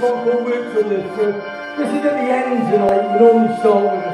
work for this. This is at the end, tonight. know, you can only start with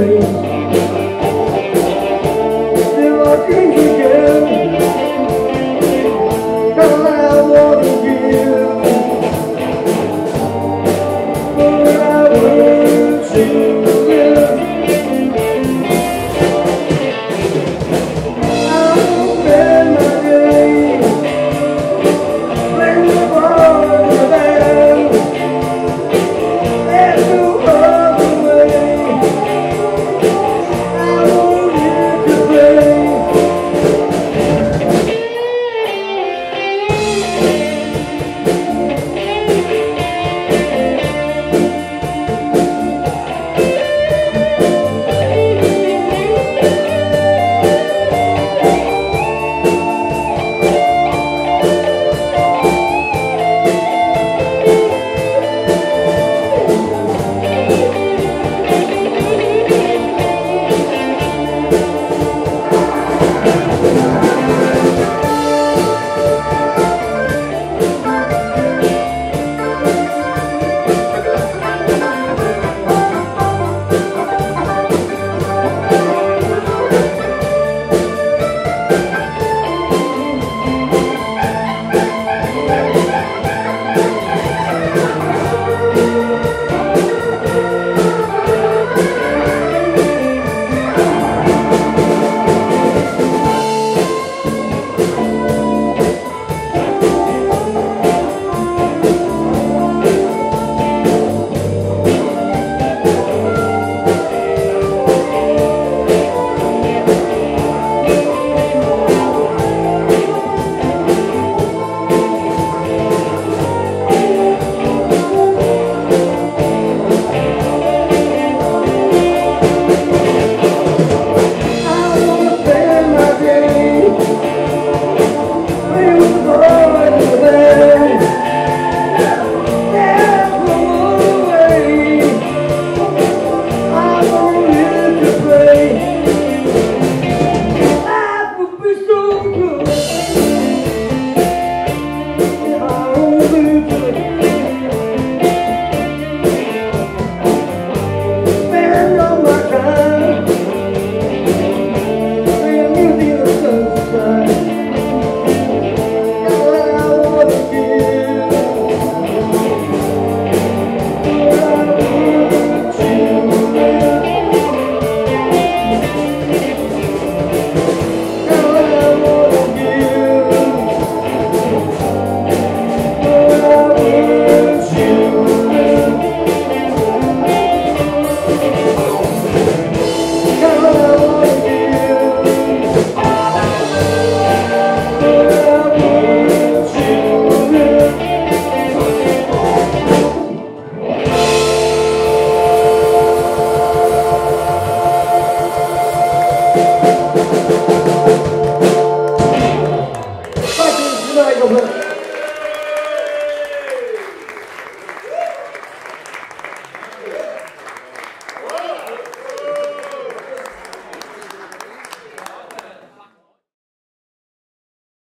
straight you.